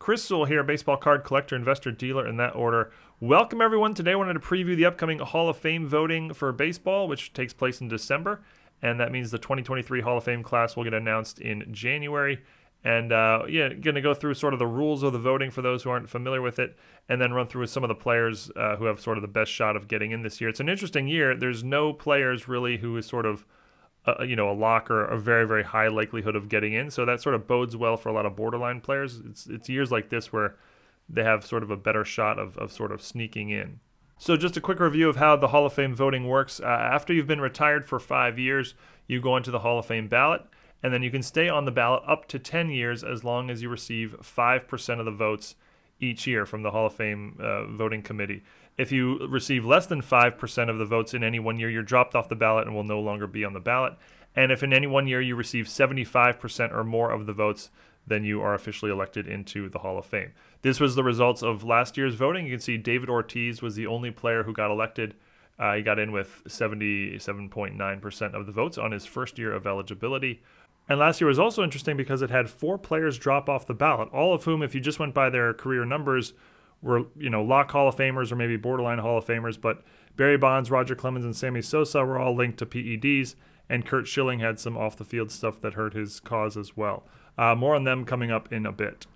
Chris Sewall here, baseball card collector, investor, dealer in that order. Welcome everyone. Today I wanted to preview the upcoming Hall of Fame voting for baseball, which takes place in December. And that means the 2023 Hall of Fame class will get announced in January. And uh, yeah, going to go through sort of the rules of the voting for those who aren't familiar with it, and then run through some of the players uh, who have sort of the best shot of getting in this year. It's an interesting year. There's no players really who is sort of a, you know a lock or a very very high likelihood of getting in. So that sort of bodes well for a lot of borderline players. It's it's years like this where they have sort of a better shot of, of sort of sneaking in. So just a quick review of how the Hall of Fame voting works. Uh, after you've been retired for five years, you go into the Hall of Fame ballot, and then you can stay on the ballot up to 10 years as long as you receive 5% of the votes each year from the Hall of Fame uh, voting committee. If you receive less than 5% of the votes in any one year, you're dropped off the ballot and will no longer be on the ballot. And if in any one year you receive 75% or more of the votes, then you are officially elected into the Hall of Fame. This was the results of last year's voting. You can see David Ortiz was the only player who got elected. Uh, he got in with 77.9% of the votes on his first year of eligibility. And last year was also interesting because it had four players drop off the ballot, all of whom, if you just went by their career numbers, were you know lock Hall of Famers or maybe borderline Hall of Famers. But Barry Bonds, Roger Clemens, and Sammy Sosa were all linked to PEDs, and Curt Schilling had some off the field stuff that hurt his cause as well. Uh, more on them coming up in a bit.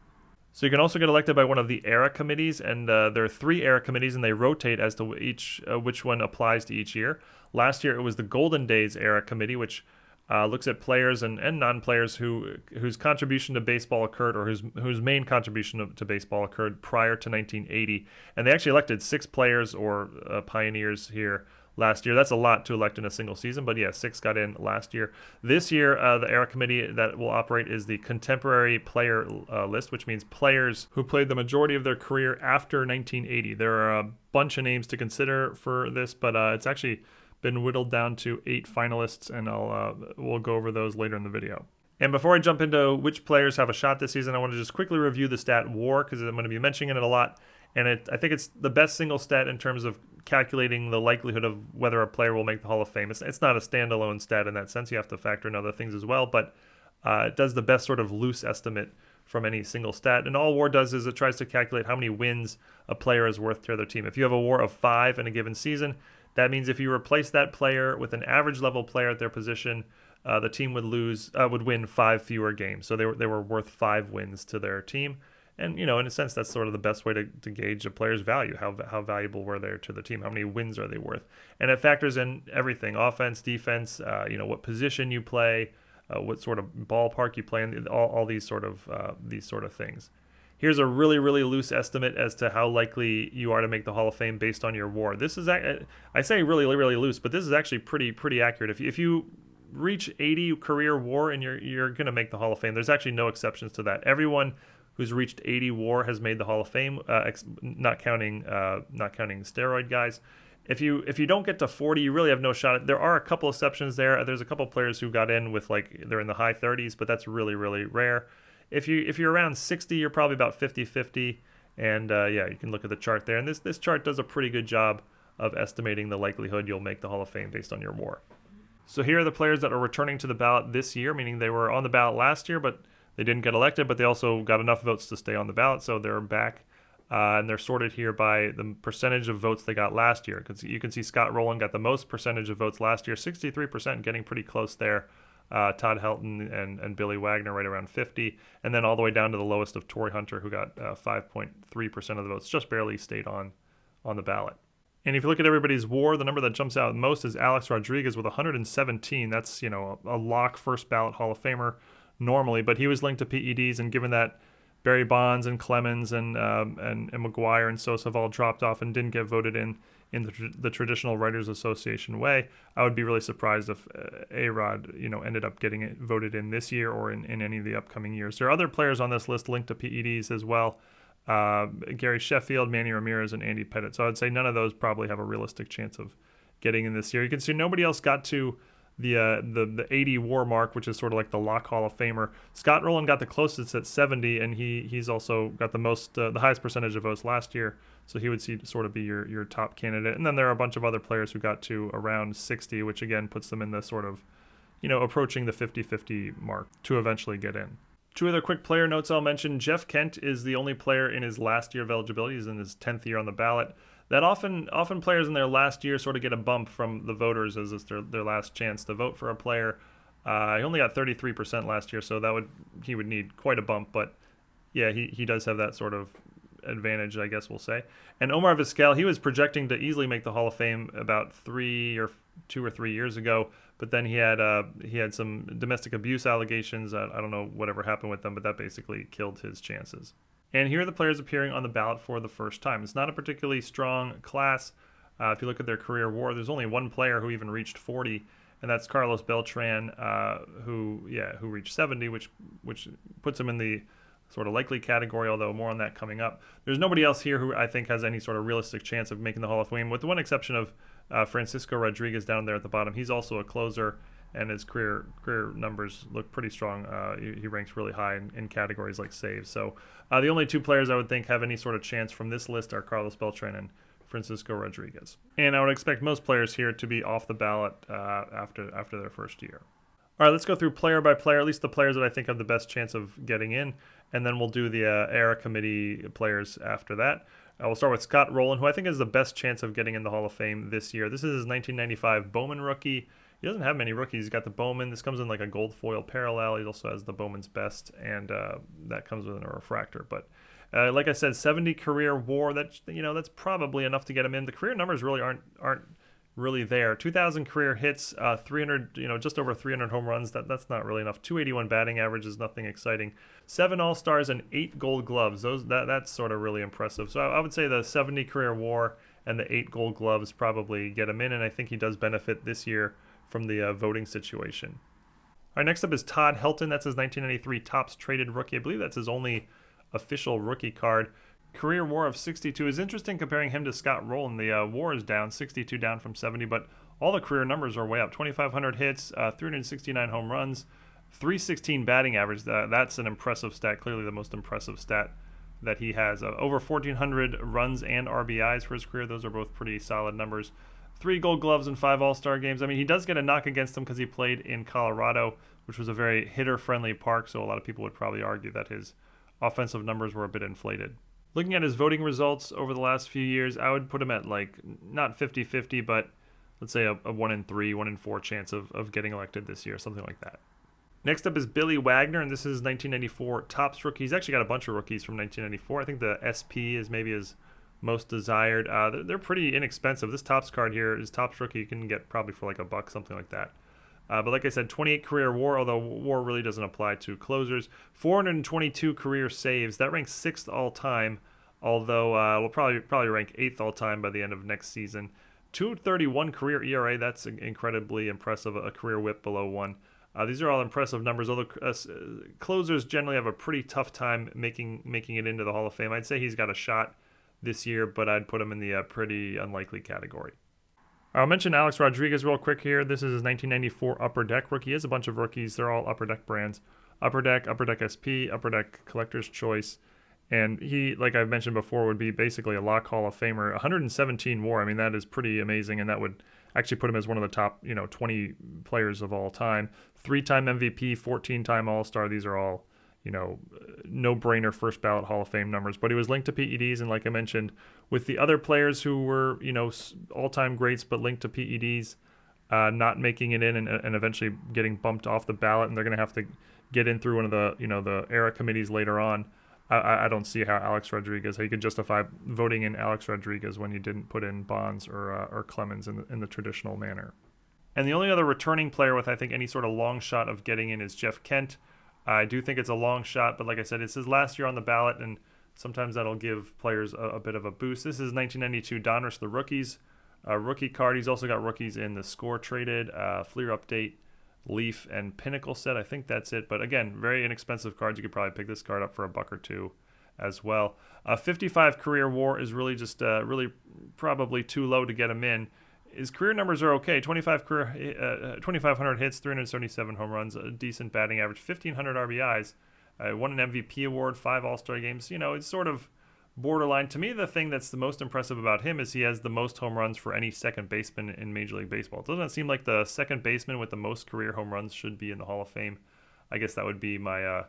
So you can also get elected by one of the ERA committees, and uh, there are three ERA committees, and they rotate as to each uh, which one applies to each year. Last year it was the Golden Days ERA committee, which uh, looks at players and, and non-players who whose contribution to baseball occurred or whose whose main contribution to, baseball occurred prior to 1980. And they actually elected six players or uh, pioneers here last year. That's a lot to elect in a single season, but yeah, six got in last year. This year, uh, the ERA committee that will operate is the contemporary player uh, list, which means players who played the majority of their career after 1980. There are a bunch of names to consider for this, but uh, it's actually been whittled down to eight finalists, and I'll uh, we'll go over those later in the video. And before I jump into which players have a shot this season, I want to just quickly review the stat WAR because I'm going to be mentioning it a lot, and it, I think it's the best single stat in terms of calculating the likelihood of whether a player will make the Hall of Fame. It's, it's not a standalone stat in that sense; you have to factor in other things as well, but uh, it does the best sort of loose estimate from any single stat. And all WAR does is it tries to calculate how many wins a player is worth to their team. If you have a WAR of five in a given season, that means if you replace that player with an average level player at their position, uh, the team would lose uh, would win five fewer games. So they were they were worth five wins to their team. And you know, in a sense, that's sort of the best way to, to gauge a player's value. How how valuable were they to the team? How many wins are they worth? And it factors in everything: offense, defense. Uh, you know, what position you play, uh, what sort of ballpark you play in, all, all these sort of uh, these sort of things here's a really really loose estimate as to how likely you are to make the Hall of Fame based on your WAR. This is I say really really loose, but this is actually pretty pretty accurate. If you, if you reach 80 career WAR and you're you're going to make the Hall of Fame. There's actually no exceptions to that. Everyone who's reached 80 WAR has made the Hall of Fame, uh, ex- not counting uh, not counting steroid guys. If you if you don't get to 40, you really have no shot. There are a couple exceptions there. There's a couple players who got in with like they're in the high 30s, but that's really really rare if you if you're around 60, you're probably about 50-50. And uh, yeah, you can look at the chart there. And this this chart does a pretty good job of estimating the likelihood you'll make the Hall of Fame based on your WAR. So here are the players that are returning to the ballot this year, meaning they were on the ballot last year, but they didn't get elected, but they also got enough votes to stay on the ballot, so they're back. Uh, and they're sorted here by the percentage of votes they got last year. Because you can see Scott Rolen got the most percentage of votes last year, 63%, getting pretty close there uh, Todd Helton and, and Billy Wagner right around 50, and then all the way down to the lowest of Torii Hunter, who got 5.3% uh, of the votes, just barely stayed on on the ballot. And if you look at everybody's WAR, the number that jumps out most is Alex Rodriguez with 117. That's you know a, a lock first ballot Hall of Famer normally, but he was linked to PEDs, and given that Barry Bonds and Clemens and um, and, and McGwire and Sosa have all dropped off and didn't get voted in in the, the traditional Writers Association way. I would be really surprised if uh, A Rod, you know, ended up getting it voted in this year or in, in any of the upcoming years. There are other players on this list linked to PEDs as well. Uh, Gary Sheffield, Manny Ramirez, and Andy Pettitte. So I'd say none of those probably have a realistic chance of getting in this year. You can see nobody else got to the uh, the the 80 war mark, which is sort of like the lock Hall of Famer. Scott Rolen got the closest at 70, and he he's also got the most uh, the highest percentage of votes last year. So he would see sort of be your your top candidate. And then there are a bunch of other players who got to around 60, which again puts them in the sort of you know approaching the 50-50 mark to eventually get in. Two other quick player notes I'll mention. Jeff Kent is the only player in his last year of eligibility. He's in his 10th year on the ballot. That often often players in their last year sort of get a bump from the voters as it's their, their last chance to vote for a player. Uh, he only got 33% last year, so that would he would need quite a bump. But yeah, he, he does have that sort of advantage, I guess we'll say. And Omar Vizquel, he was projecting to easily make the Hall of Fame about three or two or three years ago, but then he had uh, he had some domestic abuse allegations. I, I don't know whatever happened with them, but that basically killed his chances. And here are the players appearing on the ballot for the first time. It's not a particularly strong class. Uh, if you look at their career WAR, there's only one player who even reached 40, and that's Carlos Beltran, uh, who yeah who reached 70, which which puts him in the sort of likely category, although more on that coming up. There's nobody else here who I think has any sort of realistic chance of making the Hall of Fame, with the one exception of uh, Francisco Rodriguez down there at the bottom. He's also a closer, and his career career numbers look pretty strong. Uh, he, he, ranks really high in, in categories like saves. So uh, the only two players I would think have any sort of chance from this list are Carlos Beltran and Francisco Rodriguez. And I would expect most players here to be off the ballot uh, after after their first year. All right, let's go through player by player, at least the players that I think have the best chance of getting in, and then we'll do the uh, era committee players after that. Uh, we'll start with Scott Rolen, who I think has the best chance of getting in the Hall of Fame this year. This is his 1995 Bowman rookie. He doesn't have many rookies. He's got the Bowman. This comes in like a gold foil parallel. He also has the Bowman's best, and uh, that comes with a refractor. But uh, like I said, 70 career WAR. That you know that's probably enough to get him in. The career numbers really aren't aren't really there. 2,000 career hits, uh, 300, you know, just over 300 home runs. That that's not really enough. 281 batting average is nothing exciting. Seven All Stars and eight Gold Gloves. Those that that's sort of really impressive. So I, I, would say the 70 career WAR and the eight Gold Gloves probably get him in, and I think he does benefit this year from the uh, voting situation. All right, next up is Todd Helton. That's his 1993 Topps traded rookie. I believe that's his only official rookie card career WAR of 62 is interesting comparing him to Scott Rolen. The uh, WAR is down, 62 down from 70, but all the career numbers are way up. 2,500 hits, uh, 369 home runs, 316 batting average. Uh, that's an impressive stat. Clearly, the most impressive stat that he has. Uh, over 1,400 runs and RBIs for his career. Those are both pretty solid numbers. Three Gold Gloves and five All Star games. I mean, he does get a knock against him because he played in Colorado, which was a very hitter-friendly park. So a lot of people would probably argue that his offensive numbers were a bit inflated looking at his voting results over the last few years, I would put him at like not 50 50, but let's say a, a 1 in 3, 1 in 4 chance of, of getting elected this year, something like that. Next up is Billy Wagner, and this is 1994 Topps rookie. He's actually got a bunch of rookies from 1994. I think the SP is maybe his most desired. Uh, they're, they're, pretty inexpensive. This Topps card here is Topps rookie. You can get probably for like a buck, something like that. Uh, but like I said, 28 career WAR, although WAR really doesn't apply to closers. 422 career saves. That ranks sixth all time. Although uh, we'll probably probably rank eighth all time by the end of next season. 231 career ERA. That's incredibly impressive. A career WHIP below one. Uh, these are all impressive numbers. Although uh, closers generally have a pretty tough time making making it into the Hall of Fame. I'd say he's got a shot this year, but I'd put him in the uh, pretty unlikely category. I'll mention Alex Rodriguez real quick here. This is his 1994 Upper Deck rookie. He has a bunch of rookies. They're all Upper Deck brands. Upper Deck, Upper Deck SP, Upper Deck Collector's Choice. And he, like I've mentioned before, would be basically a lock Hall of Famer. 117 WAR. I mean, that is pretty amazing, and that would actually put him as one of the top, you know, 20 players of all time. Three-time MVP, 14-time All-Star. These are all, you know, no-brainer first ballot Hall of Fame numbers. But he was linked to PEDs, and like I mentioned, with the other players who were, you know, all-time greats but linked to PEDs, uh, not making it in and, and eventually getting bumped off the ballot, and they're going to have to get in through one of the, you know, the era committees later on. I, I don't see how Alex Rodriguez, how you could justify voting in Alex Rodriguez when you didn't put in Bonds or uh, or Clemens in the, in the traditional manner. And the only other returning player with I think any sort of long shot of getting in is Jeff Kent. I do think it's a long shot, but like I said, it's his last year on the ballot, and sometimes that'll give players a, a bit of a boost. This is 1992 Donruss the rookies uh, rookie card. He's also got rookies in the score traded, uh, Fleer update, Leaf, and Pinnacle set. I think that's it. But again, very inexpensive cards. You could probably pick this card up for a buck or two as well. Uh, 55 career WAR is really just uh, really probably too low to get him in. His career numbers are okay. 25 career, uh, 2,500 hits, 377 home runs, a decent batting average, 1,500 RBIs. Uh, won an MVP award, five All Star games. You know, it's sort of borderline. To me, the thing that's the most impressive about him is he has the most home runs for any second baseman in Major League Baseball. Doesn't it seem like the second baseman with the most career home runs should be in the Hall of Fame. I guess that would be my uh,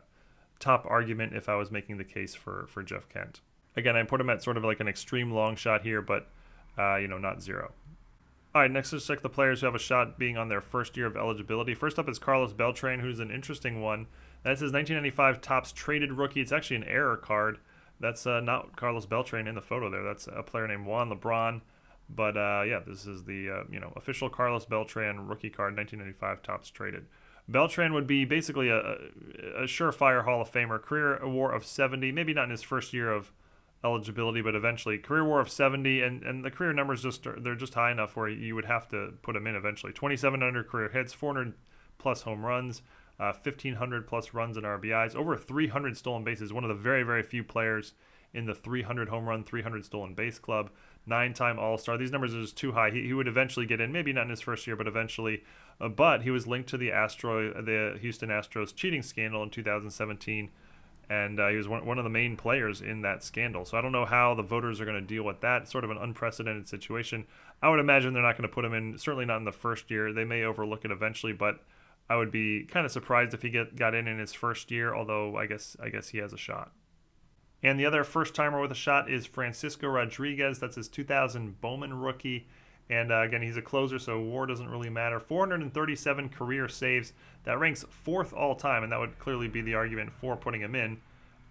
top argument if I was making the case for for Jeff Kent. Again, I put him at sort of like an extreme long shot here, but uh, you know, not zero. All right, next let's check the players who have a shot being on their first year of eligibility. First up is Carlos Beltran, who's an interesting one. That's his 1995 Topps traded rookie. It's actually an error card. That's uh, not Carlos Beltran in the photo there. That's a player named Juan Lebron. But uh, yeah, this is the uh, you know official Carlos Beltran rookie card, 1995 Topps traded. Beltran would be basically a, a surefire Hall of Famer, career WAR of 70, maybe not in his first year of eligibility, but eventually career WAR of 70, and, and the career numbers just are, they're just high enough where you would have to put him in eventually. 2,700 career hits, 400 plus home runs, uh, 1,500 plus runs and RBIs, over 300 stolen bases. One of the very very few players in the 300 home run, 300 stolen base club. Nine-time All-Star. These numbers are just too high. He, he would eventually get in, maybe not in his first year, but eventually. Uh, but he was linked to the Astro, the Houston Astros cheating scandal in 2017 and uh, he was one, of the main players in that scandal. So I don't know how the voters are going to deal with that. sort of an unprecedented situation. I would imagine they're not going to put him in, certainly not in the first year. They may overlook it eventually, but I would be kind of surprised if he get got in in his first year. Although I guess I guess he has a shot. And the other first timer with a shot is Francisco Rodriguez. That's his 2000 Bowman rookie. And uh, again, he's a closer, so WAR doesn't really matter. 437 career saves. That ranks fourth all time, and that would clearly be the argument for putting him in.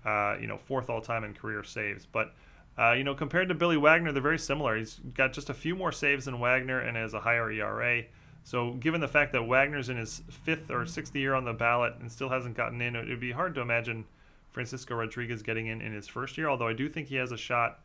Uh, you know, fourth all time in career saves. But uh, you know, compared to Billy Wagner, they're very similar. He's got just a few more saves than Wagner and has a higher ERA. So, given the fact that Wagner's in his fifth or sixth year on the ballot and still hasn't gotten in, it would be hard to imagine Francisco Rodriguez getting in in his first year. Although I do think he has a shot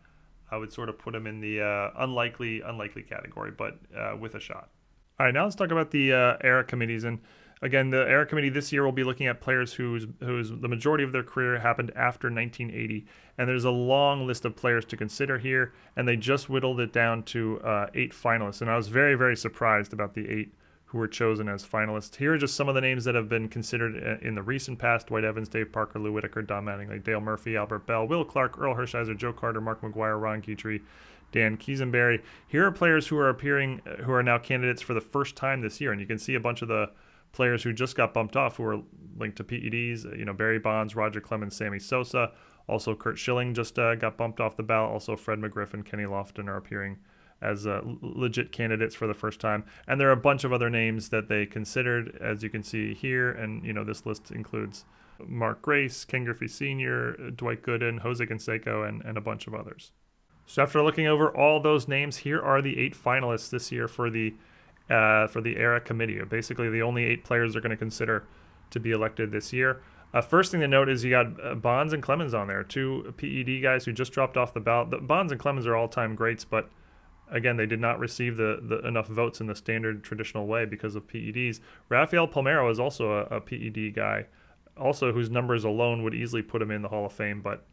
I would sort of put him in the uh, unlikely, unlikely category, but uh, with a shot. All right, now let's talk about the uh, ERA committees. And again, the ERA committee this year will be looking at players whose whose the majority of their career happened after 1980. And there's a long list of players to consider here, and they just whittled it down to uh, eight finalists. And I was very, very surprised about the eight who were chosen as finalists. Here are just some of the names that have been considered in the recent past Dwight Evans, Dave Parker, Lou Whitaker, Don Mattingly, Dale Murphy, Albert Belle, Will Clark, Orel Hershiser, Joe Carter, Mark McGwire, Ron Guidry, Dan Quisenberry. Here are players who are appearing, uh, who are now candidates for the first time this year. And you can see a bunch of the players who just got bumped off who are linked to PEDs. Uh, you know, Barry Bonds, Roger Clemens, Sammy Sosa. Also, Curt Schilling just uh, got bumped off the ballot. Also, Fred McGriff and Kenny Lofton are appearing as uh, legit candidates for the first time. And there are a bunch of other names that they considered, as you can see here. And you know this list includes Mark Grace, Ken Griffey Sr., Dwight Gooden, Jose Canseco, and, and a bunch of others. So after looking over all those names, here are the eight finalists this year for the uh, for the ERA committee. Basically, the only eight players they're going to consider to be elected this year. Uh, first thing to note is you got uh, Bonds and Clemens on there, two PED guys who just dropped off the ballot. The Bonds and Clemens are all-time greats, but again, they did not receive the, the enough votes in the standard traditional way because of PEDs. Rafael Palmeiro is also a, a, PED guy, also whose numbers alone would easily put him in the Hall of Fame, but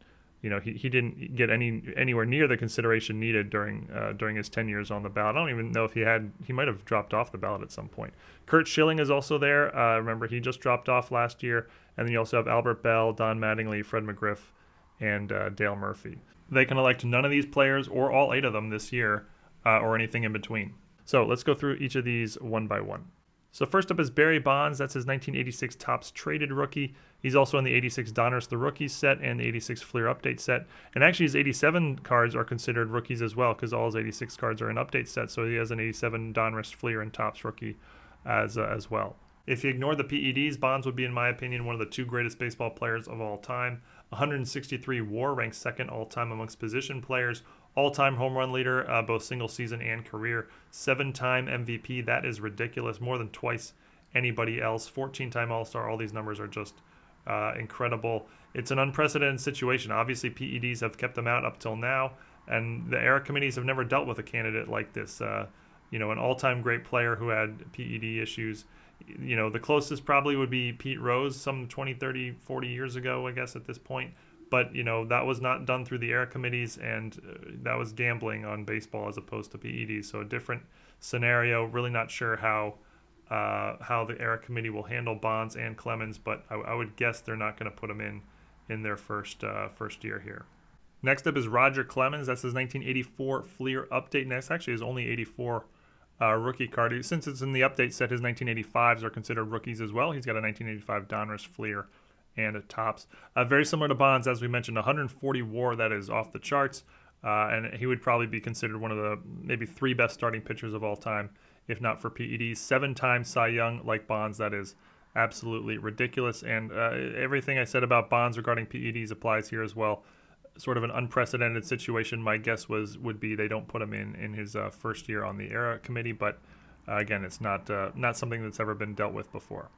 you know he, he didn't get any anywhere near the consideration needed during uh, during his 10 years on the ballot. I don't even know if he had he might have dropped off the ballot at some point. Curt Schilling is also there. Uh, remember he just dropped off last year, and then you also have Albert Belle, Don Mattingly, Fred McGriff, and uh, Dale Murphy. They can elect none of these players or all eight of them this year uh, or anything in between. So let's go through each of these one by one. So first up is Barry Bonds. That's his 1986 Topps traded rookie. He's also in the 86 Donruss the rookies set and the 86 Fleer update set. And actually, his 87 cards are considered rookies as well because all his 86 cards are in update set. So he has an 87 Donruss Fleer and Topps rookie as uh, as well. If you ignore the PEDs, Bonds would be, in my opinion, one of the two greatest baseball players of all time. 163 WAR ranks second all time amongst position players all-time home run leader, uh, both single season and career. Seven-time MVP. That is ridiculous. More than twice anybody else. 14-time All-Star. All these numbers are just uh, incredible. It's an unprecedented situation. Obviously, PEDs have kept them out up till now, and the ERA committees have never dealt with a candidate like this. Uh, you know, an all-time great player who had PED issues. You know, the closest probably would be Pete Rose some 20, 30, 40 years ago, I guess, at this point but you know that was not done through the ERA committees, and uh, that was gambling on baseball as opposed to PEDs. So a different scenario. Really not sure how uh, how the ERA committee will handle Bonds and Clemens, but I, I would guess they're not going to put them in in their first uh, first year here. Next up is Roger Clemens. That's his 1984 Fleer update. Next, actually, is only 84 uh, rookie card. Since it's in the update set, his 1985s are considered rookies as well. He's got a 1985 Donruss Fleer and Topps, Uh, very similar to Bonds, as we mentioned, 140 WAR that is off the charts, uh, and he would probably be considered one of the maybe three best starting pitchers of all time, if not for PEDs. Seven times Cy Young, like Bonds, that is absolutely ridiculous. And uh, everything I said about Bonds regarding PEDs applies here as well. Sort of an unprecedented situation. My guess was would be they don't put him in in his uh, first year on the ERA committee, but uh, again, it's not uh, not something that's ever been dealt with before.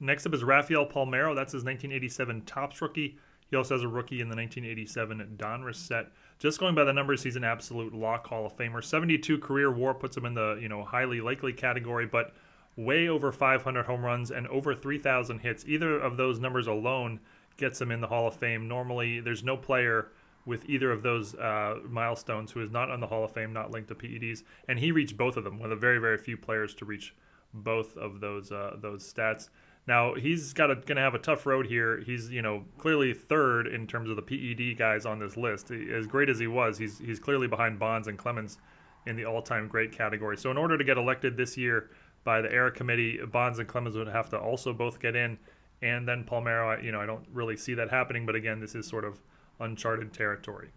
Next up is Rafael Palmeiro. That's his 1987 Topps rookie. He also has a rookie in the 1987 Donruss set. Just going by the numbers, he's an absolute lock Hall of Famer. 72 career WAR puts him in the you know highly likely category, but way over 500 home runs and over 3,000 hits. Either of those numbers alone gets him in the Hall of Fame. Normally, there's no player with either of those uh, milestones who is not on the Hall of Fame, not linked to PEDs, and he reached both of them. One of the very, very few players to reach both of those uh, those stats. Now he's got going to have a tough road here. He's you know clearly third in terms of the PED guys on this list. As great as he was, he's he's clearly behind Bonds and Clemens in the all-time great category. So in order to get elected this year by the ERA committee, Bonds and Clemens would have to also both get in, and then Palmeiro. You know I don't really see that happening, but again, this is sort of uncharted territory.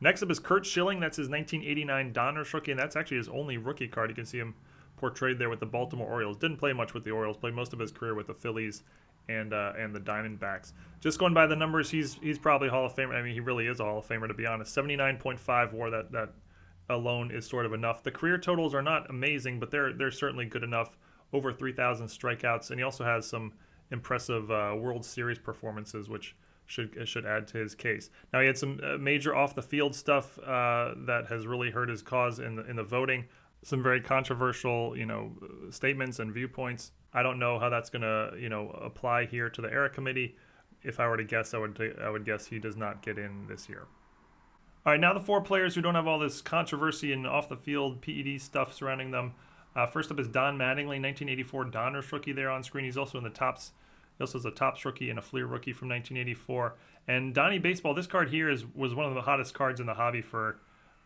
Next up is Curt Schilling. That's his 1989 Donruss rookie, and that's actually his only rookie card. You can see him portrayed there with the Baltimore Orioles. Didn't play much with the Orioles. Played most of his career with the Phillies and uh, and the Diamondbacks. Just going by the numbers, he's he's probably Hall of Famer. I mean, he really is a Hall of Famer to be honest. 79.5 WAR. That that alone is sort of enough. The career totals are not amazing, but they're they're certainly good enough. Over 3,000 strikeouts, and he also has some impressive uh, World Series performances, which should should add to his case. Now he had some uh, major off the field stuff uh, that has really hurt his cause in the, in the voting some very controversial, you know, statements and viewpoints. I don't know how that's going to, you know, apply here to the ERA committee. If I were to guess, I would I would guess he does not get in this year. All right, now the four players who don't have all this controversy and off the field PED stuff surrounding them. Uh, first up is Don Mattingly, 1984 Donruss rookie there on screen. He's also in the Topps. He also has a Topps rookie and a Fleer rookie from 1984. And Donnie Baseball, this card here is was one of the hottest cards in the hobby for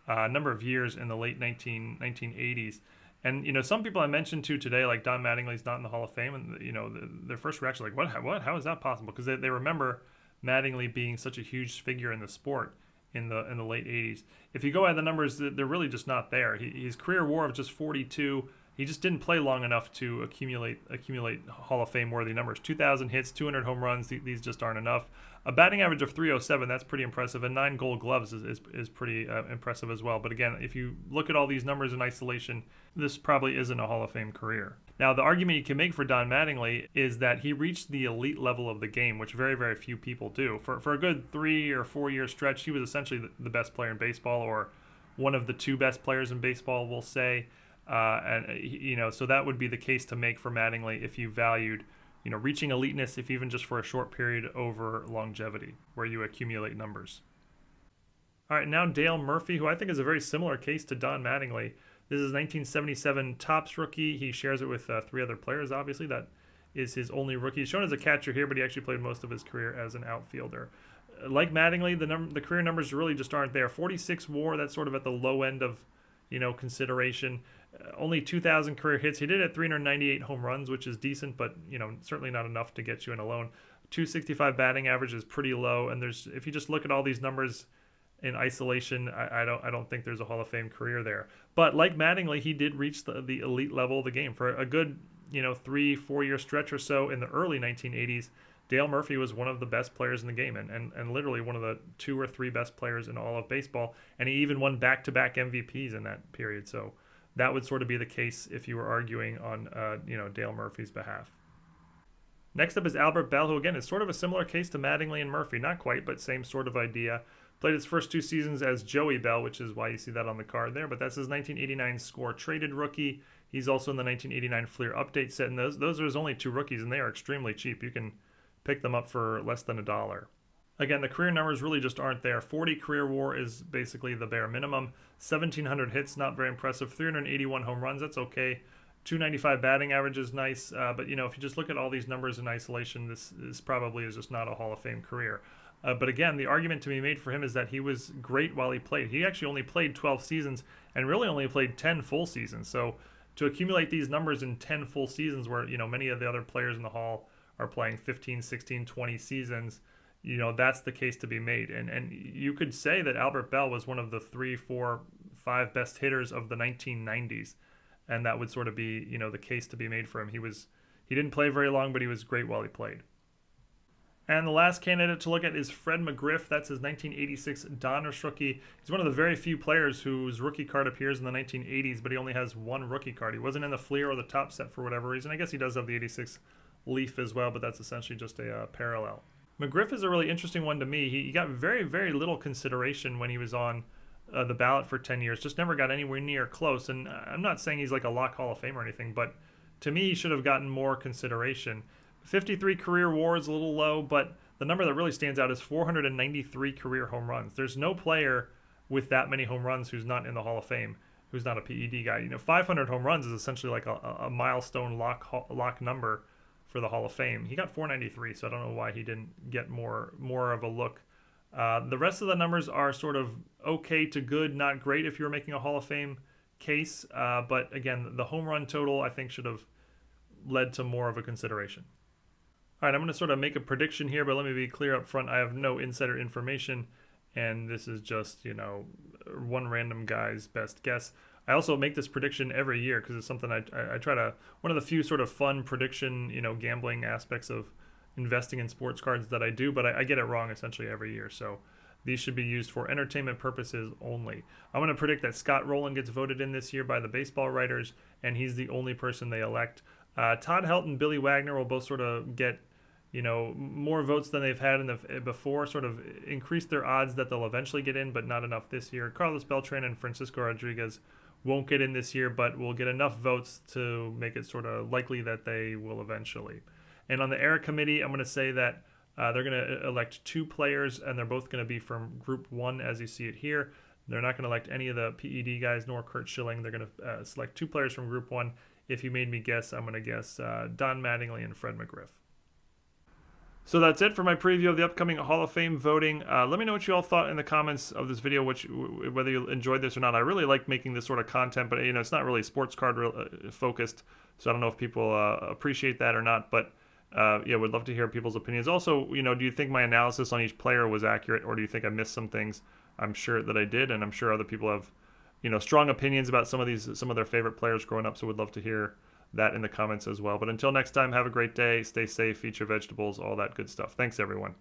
Uh, a number of years in the late 19, 1980s. And you know, some people I mentioned to today, like Don Mattingly's not in the Hall of Fame, and you know, the, their first reaction like, "What? What? How is that possible?" Because they, they remember Mattingly being such a huge figure in the sport in the in the late 80s. If you go by the numbers, they're really just not there. He, his career WAR of just 42 he just didn't play long enough to accumulate accumulate Hall of Fame worthy numbers. 2,000 hits, 200 home runs. These just aren't enough. A batting average of 307, that's pretty impressive. And nine Gold Gloves is, is, is pretty uh, impressive as well. But again, if you look at all these numbers in isolation, this probably isn't a Hall of Fame career. Now, the argument you can make for Don Mattingly is that he reached the elite level of the game, which very, very few people do. For, for a good three or four year stretch, he was essentially the best player in baseball, or one of the two best players in baseball, we'll say. Uh, and uh, you know, so that would be the case to make for Mattingly if you valued, you know, reaching eliteness, if even just for a short period, over longevity, where you accumulate numbers. All right, now Dale Murphy, who I think is a very similar case to Don Mattingly. This is 1977 Topps rookie. He shares it with uh, three other players. Obviously, that is his only rookie. He's shown as a catcher here, but he actually played most of his career as an outfielder. Like Mattingly, the num- the career numbers really just aren't there. 46 WAR, that's sort of at the low end of you know consideration. Uh, only 2,000 career hits. He did at 398 home runs, which is decent, but you know certainly not enough to get you in alone. 265 batting average is pretty low, and there's if you just look at all these numbers in isolation, I, I, don't I don't think there's a Hall of Fame career there. But like Mattingly, he did reach the, the elite level of the game for a good you know three four year stretch or so in the early 1980s. Dale Murphy was one of the best players in the game and, and, and literally one of the two or three best players in all of baseball. And he even won back to back MVPs in that period. So that would sort of be the case if you were arguing on uh, you know Dale Murphy's behalf. Next up is Albert Belle, who again is sort of a similar case to Mattingly and Murphy, not quite, but same sort of idea. Played his first two seasons as Joey Belle, which is why you see that on the card there. But that's his 1989 score traded rookie. He's also in the 1989 Fleer update set, and those those are his only two rookies, and they are extremely cheap. You can pick them up for less than a dollar. Again, the career numbers really just aren't there. 40 career WAR is basically the bare minimum. 1,700 hits, not very impressive. 381 home runs, that's okay. 295 batting average is nice, uh, but you know if you just look at all these numbers in isolation, this, this probably is just not a Hall of Fame career. Uh, but again, the argument to be made for him is that he was great while he played. He actually only played 12 seasons and really only played 10 full seasons. So to accumulate these numbers in 10 full seasons, where you know many of the other players in the Hall are playing 15, 16, 20 seasons, you know, that's the case to be made. And and you could say that Albert Belle was one of the three, four, five best hitters of the 1990s, and that would sort of be, you know, the case to be made for him. He was he didn't play very long, but he was great while he played. And the last candidate to look at is Fred McGriff. That's his 1986 Donruss rookie. He's one of the very few players whose rookie card appears in the 1980s, but he only has one rookie card. He wasn't in the Fleer or the top set for whatever reason. I guess he does have the 86 Leaf as well, but that's essentially just a uh, parallel. McGriff is a really interesting one to me. He, he, got very, very little consideration when he was on uh, the ballot for 10 years, just never got anywhere near close. And I'm not saying he's like a lock Hall of Fame or anything, but to me, he should have gotten more consideration. 53 career WAR is a little low, but the number that really stands out is 493 career home runs. There's no player with that many home runs who's not in the Hall of Fame, who's not a PED guy. You know, 500 home runs is essentially like a, a milestone lock lock number for the Hall of Fame. He got 493, so I don't know why he didn't get more more of a look. Uh, the rest of the numbers are sort of okay to good, not great if you're making a Hall of Fame case. Uh, but again, the home run total I think should have led to more of a consideration. All right, I'm going to sort of make a prediction here, but let me be clear up front. I have no insider information, and this is just, you know, one random guy's best guess. I also make this prediction every year because it's something I, I, I, try to, one of the few sort of fun prediction, you know, gambling aspects of investing in sports cards that I do, but I, I get it wrong essentially every year. So these should be used for entertainment purposes only. I'm going to predict that Scott Rolen gets voted in this year by the baseball writers, and he's the only person they elect. Uh, Todd Helton Billy Wagner will both sort of get, you know, more votes than they've had in the before. Sort of increase their odds that they'll eventually get in, but not enough this year. Carlos Beltran and Francisco Rodriguez won't get in this year, but will get enough votes to make it sort of likely that they will eventually. And on the ERA committee, I'm going to say that uh, they're going to elect two players, and they're both going to be from Group One, as you see it here. They're not going to elect any of the PED guys nor Curt Schilling. They're going to uh, select two players from Group One if you made me guess, I'm going to guess uh, Don Mattingly and Fred McGriff. So that's it for my preview of the upcoming Hall of Fame voting. Uh, let me know what you all thought in the comments of this video, which whether you enjoyed this or not. I really like making this sort of content, but you know it's not really sports card uh, focused, so I don't know if people uh, appreciate that or not. But uh, yeah, would love to hear people's opinions. Also, you know, do you think my analysis on each player was accurate, or do you think I missed some things? I'm sure that I did, and I'm sure other people have you know strong opinions about some of these some of their favorite players growing up. So would love to hear that in the comments as well. But until next time, have a great day. Stay safe. Eat your vegetables. All that good stuff. Thanks everyone.